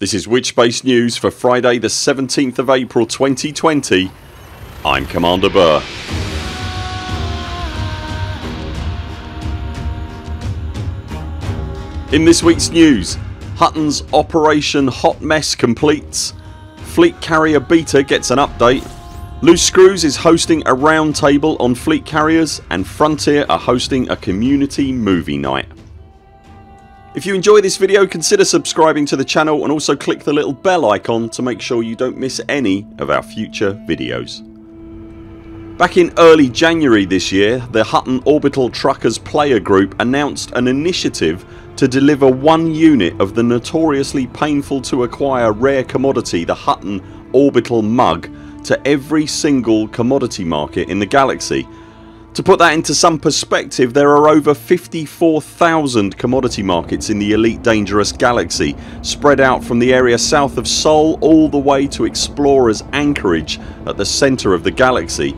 This is Witchspace News for Friday the 17th of April 2020 I'm Commander Buur. In this weeks news Hutton's Operation Hot Mess completes Fleet Carrier Beta gets an update Loose Screws is hosting a roundtable on fleet carriers and Frontier are hosting a community movie night. If you enjoy this video consider subscribing to the channel and also click the little bell icon to make sure you don't miss any of our future videos. Back in early January this year the Hutton Orbital Truckers player group announced an initiative to deliver one unit of the notoriously painful to acquire rare commodity the Hutton Orbital Mug to every single commodity market in the galaxy. To put that into some perspective there are over 54,000 commodity markets in the Elite Dangerous Galaxy spread out from the area south of Sol all the way to Explorers Anchorage at the centre of the galaxy.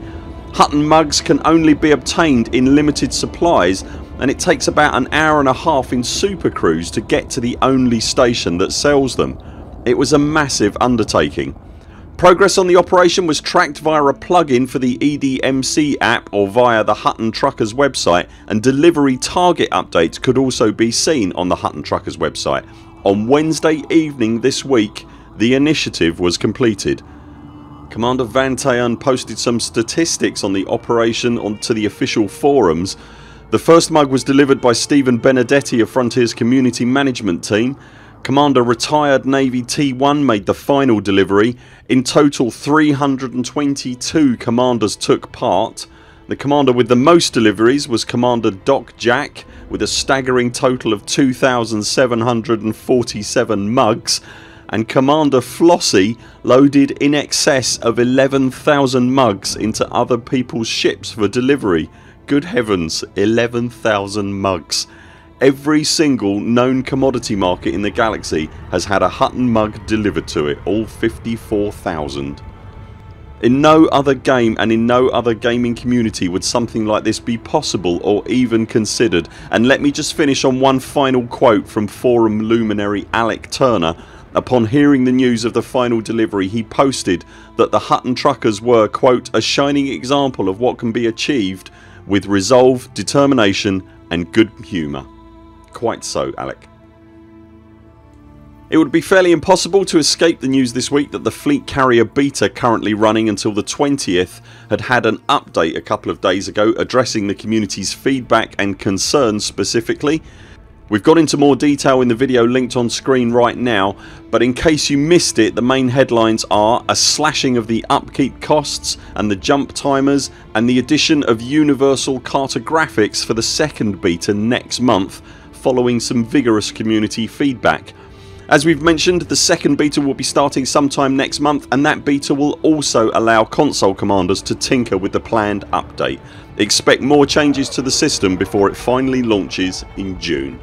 Hutton mugs can only be obtained in limited supplies and it takes about an hour and a half in Super Cruise to get to the only station that sells them. It was a massive undertaking. Progress on the operation was tracked via a plugin for the EDMC app or via the Hutton Truckers website and delivery target updates could also be seen on the Hutton Truckers website. On Wednesday evening this week the initiative was completed. Commander Van Vantaeon posted some statistics on the operation onto the official forums. The first mug was delivered by Stephen Benedetti of Frontiers community management team Commander retired Navy T1 made the final delivery. In total 322 commanders took part. The commander with the most deliveries was Commander Doc Jack with a staggering total of 2747 mugs and Commander Flossie loaded in excess of 11,000 mugs into other peoples ships for delivery. Good heavens 11,000 mugs. Every single known commodity market in the galaxy has had a Hutton mug delivered to it all 54,000. In no other game and in no other gaming community would something like this be possible or even considered and let me just finish on one final quote from forum luminary Alec Turner Upon hearing the news of the final delivery he posted that the Hutton truckers were quote a shining example of what can be achieved with resolve, determination and good humour. Quite so Alec. It would be fairly impossible to escape the news this week that the Fleet Carrier Beta currently running until the 20th had had an update a couple of days ago addressing the community's feedback and concerns specifically. We've got into more detail in the video linked on screen right now but in case you missed it the main headlines are a slashing of the upkeep costs and the jump timers and the addition of universal cartographics for the second beta next month following some vigorous community feedback. As we've mentioned the second beta will be starting sometime next month and that beta will also allow console commanders to tinker with the planned update. Expect more changes to the system before it finally launches in June.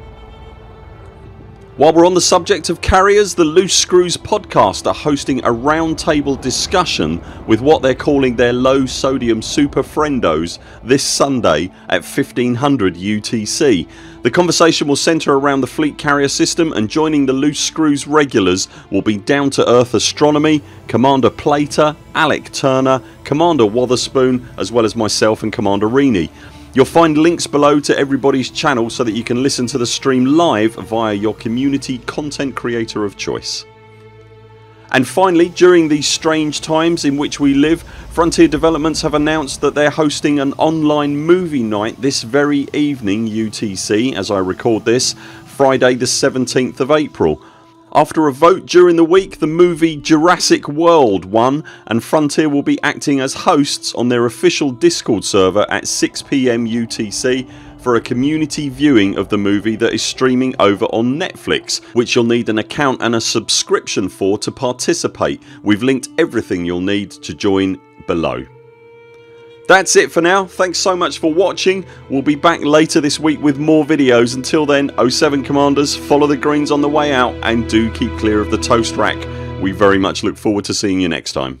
While we're on the subject of carriers the Loose Screws podcast are hosting a roundtable discussion with what they're calling their low sodium super friendos this Sunday at 1500 UTC. The conversation will centre around the fleet carrier system and joining the Loose Screws regulars will be Down to Earth Astronomy, Commander Plater, Alec Turner, Commander Wotherspoon as well as myself and Commander Reaney. You'll find links below to everybody's channel so that you can listen to the stream live via your community content creator of choice. And finally during these strange times in which we live Frontier Developments have announced that they're hosting an online movie night this very evening UTC as I record this Friday the 17th of April after a vote during the week the movie Jurassic World won and Frontier will be acting as hosts on their official discord server at 6pm UTC for a community viewing of the movie that is streaming over on Netflix which you'll need an account and a subscription for to participate. We've linked everything you'll need to join below. That's it for now. Thanks so much for watching. We'll be back later this week with more videos. Until then 0 7 CMDRs follow the greens on the way out and do keep clear of the toast rack. We very much look forward to seeing you next time.